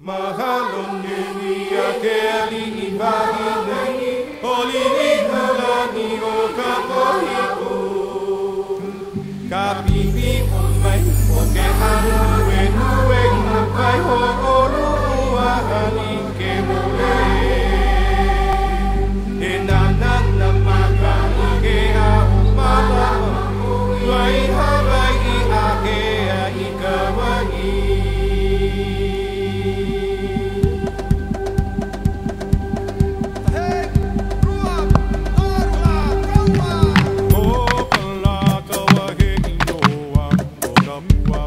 Mahaloni ke ali ibahi nei Oli ni halani o ka pohiku Ka pipi o ke hanu e nue na kai ho o lua ali ke mole E na na na maka i ke a o mala Wai harai i a ke a i ka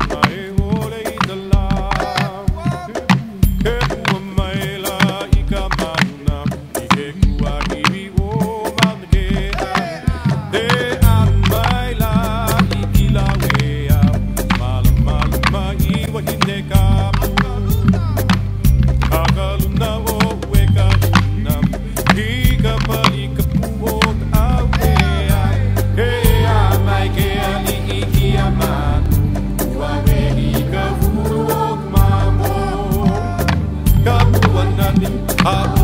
Aê. Uh,